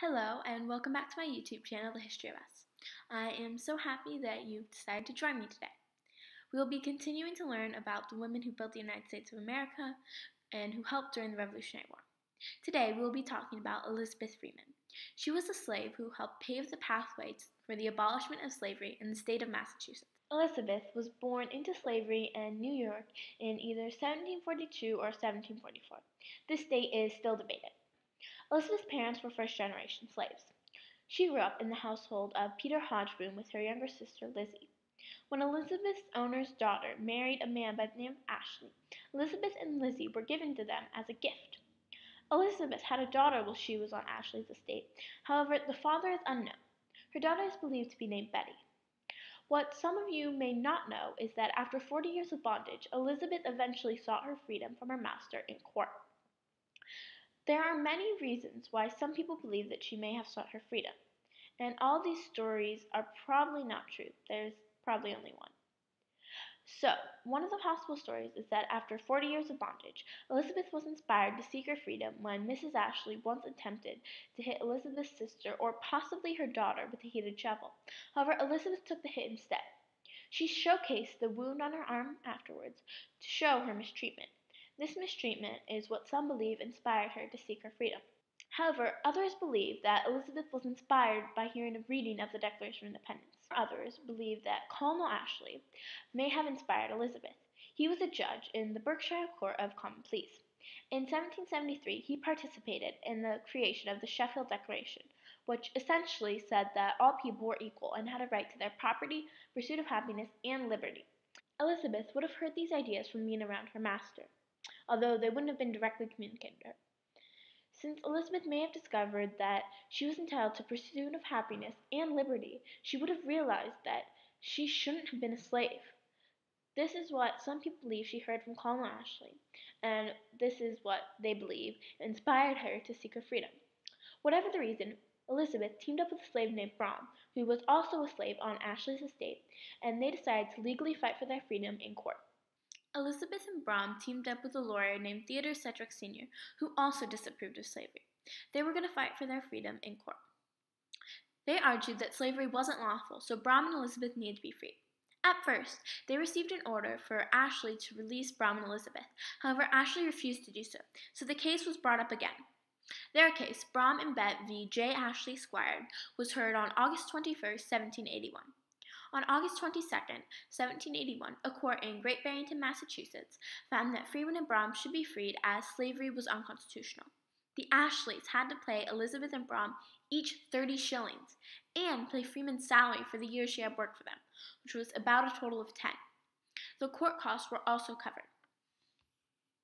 Hello, and welcome back to my YouTube channel, The History of Us. I am so happy that you decided to join me today. We will be continuing to learn about the women who built the United States of America and who helped during the Revolutionary War. Today, we will be talking about Elizabeth Freeman. She was a slave who helped pave the pathway for the abolishment of slavery in the state of Massachusetts. Elizabeth was born into slavery in New York in either 1742 or 1744. This date is still debated. Elizabeth's parents were first generation slaves. She grew up in the household of Peter Hogeboom with her younger sister Lizzie. When Elizabeth's owner's daughter married a man by the name of Ashley, Elizabeth and Lizzie were given to them as a gift. Elizabeth had a daughter while she was on Ashley's estate. However, the father is unknown. Her daughter is believed to be named Betty. What some of you may not know is that after 40 years of bondage, Elizabeth eventually sought her freedom from her master in court. There are many reasons why some people believe that she may have sought her freedom, and all these stories are probably not true. There's probably only one. So, one of the possible stories is that after 40 years of bondage, Elizabeth was inspired to seek her freedom when Mrs. Ashley once attempted to hit Elizabeth's sister or possibly her daughter with a heated shovel. However, Elizabeth took the hit instead. She showcased the wound on her arm afterwards to show her mistreatment. This mistreatment is what some believe inspired her to seek her freedom. However, others believe that Elizabeth was inspired by hearing a reading of the Declaration of Independence. Others believe that Colonel Ashley may have inspired Elizabeth. He was a judge in the Berkshire Court of Common Pleas. In 1773, he participated in the creation of the Sheffield Declaration, which essentially said that all people were equal and had a right to their property, pursuit of happiness, and liberty. Elizabeth would have heard these ideas from being around her master although they wouldn't have been directly communicated to her. Since Elizabeth may have discovered that she was entitled to pursuit of happiness and liberty, she would have realized that she shouldn't have been a slave. This is what some people believe she heard from Colonel Ashley, and this is what they believe inspired her to seek her freedom. Whatever the reason, Elizabeth teamed up with a slave named Braham, who was also a slave on Ashley's estate, and they decided to legally fight for their freedom in court. Elizabeth and Braham teamed up with a lawyer named Theodore Sedgwick Sr., who also disapproved of slavery. They were going to fight for their freedom in court. They argued that slavery wasn't lawful, so Braham and Elizabeth needed to be freed. At first, they received an order for Ashley to release Braham and Elizabeth. However, Ashley refused to do so, so the case was brought up again. Their case, Braham and Bet v. J. Ashley Squire, was heard on August 21, 1781. On August 22, 1781, a court in Great Barrington, Massachusetts, found that Freeman and Braham should be freed as slavery was unconstitutional. The Ashleys had to pay Elizabeth and Braham each 30 shillings and pay Freeman's salary for the years she had worked for them, which was about a total of 10. The court costs were also covered.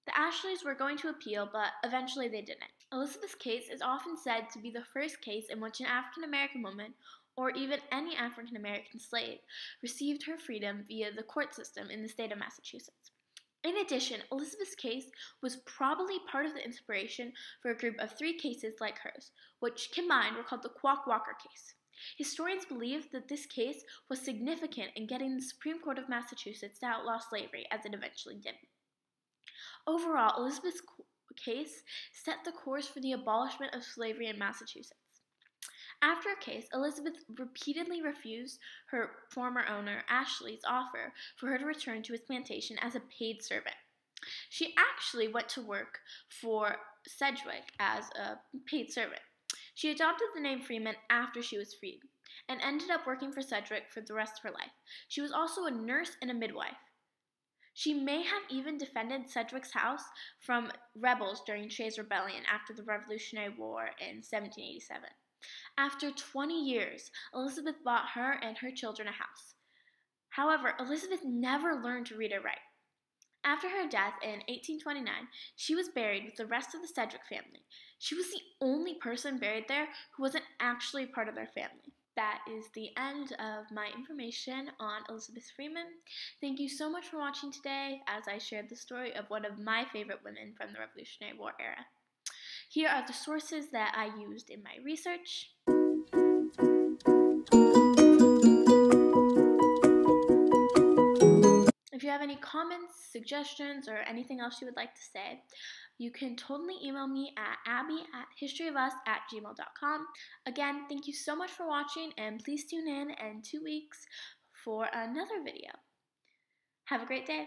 The Ashleys were going to appeal, but eventually they didn't. Elizabeth's case is often said to be the first case in which an African American woman or even any African American slave, received her freedom via the court system in the state of Massachusetts. In addition, Elizabeth's case was probably part of the inspiration for a group of three cases like hers, which combined were called the Quock Walker case. Historians believe that this case was significant in getting the Supreme Court of Massachusetts to outlaw slavery, as it eventually did. Overall, Elizabeth's case set the course for the abolishment of slavery in Massachusetts. After a case, Elizabeth repeatedly refused her former owner, Ashley's, offer for her to return to his plantation as a paid servant. She actually went to work for Sedgwick as a paid servant. She adopted the name Freeman after she was freed and ended up working for Sedgwick for the rest of her life. She was also a nurse and a midwife. She may have even defended Sedgwick's house from rebels during Shays' Rebellion after the Revolutionary War in 1787. After 20 years, Elizabeth bought her and her children a house. However, Elizabeth never learned to read or write. After her death in 1829, she was buried with the rest of the Sedgwick family. She was the only person buried there who wasn't actually part of their family. That is the end of my information on Elizabeth Freeman. Thank you so much for watching today as I shared the story of one of my favorite women from the Revolutionary War era. Here are the sources that I used in my research. If you have any comments, suggestions, or anything else you would like to say, you can totally email me at abby at historyofus at gmail.com. Again, thank you so much for watching, and please tune in in two weeks for another video. Have a great day.